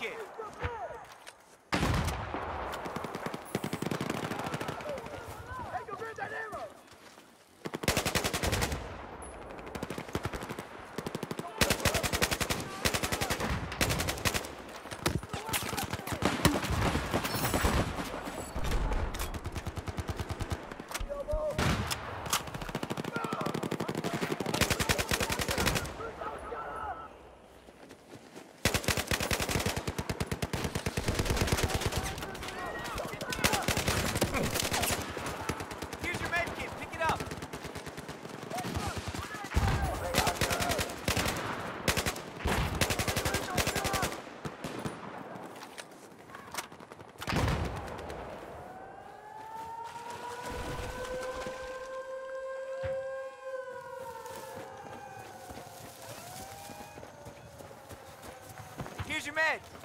kid. Hücum et!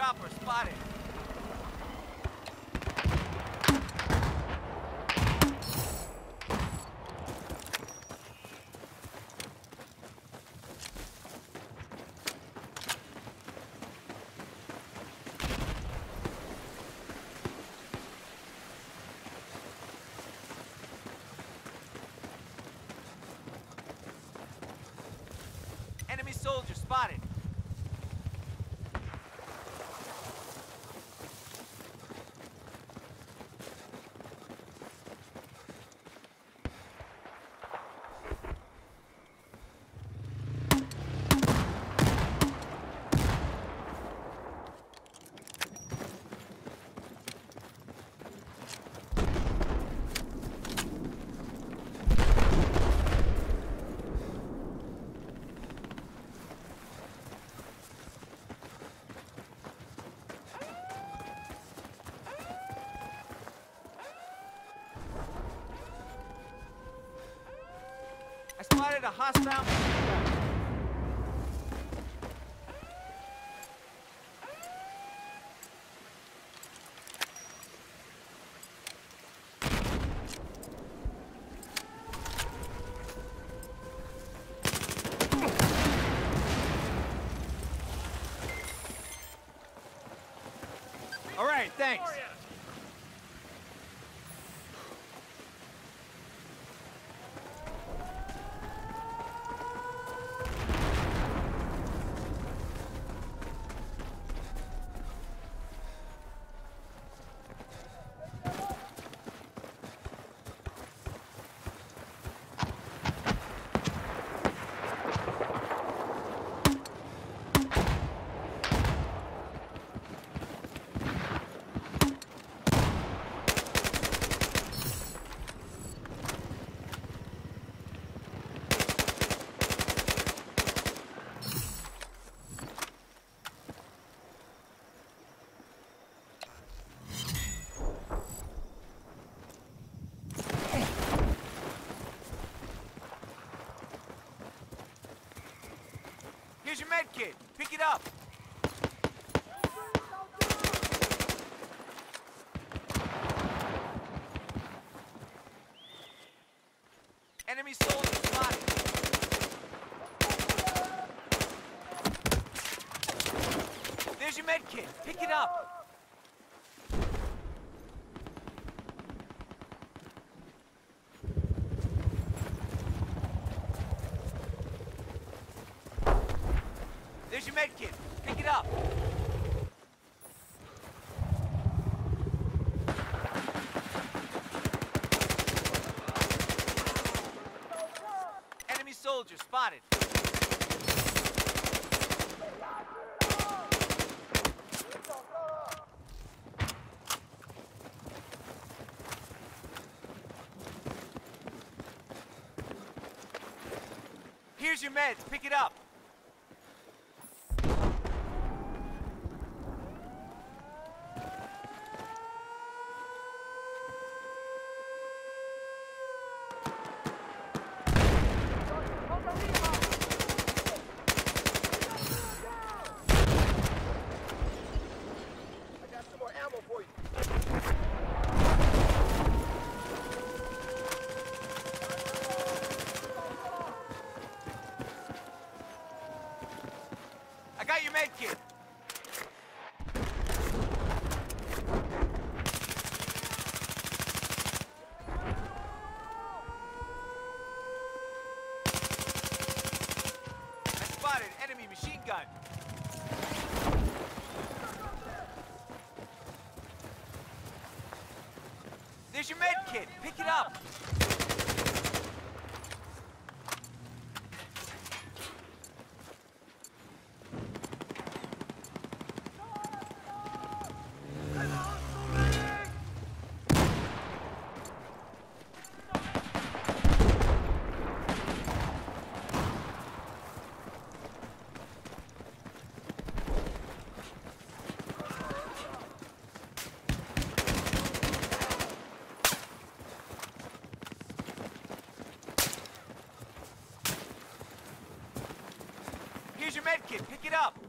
Chopper spotted. Enemy soldier spotted. I spotted a hostile. All right, thanks. Here's your med kit. Pick it up. Enemy soldier spotted. There's your med kit. Pick it up. There's your med kit. Pick it up. Enemy soldier spotted. Here's your meds. Pick it up. you. I spotted enemy machine gun. There's your med kit. Pick it up. Here's your med kit. Pick it up.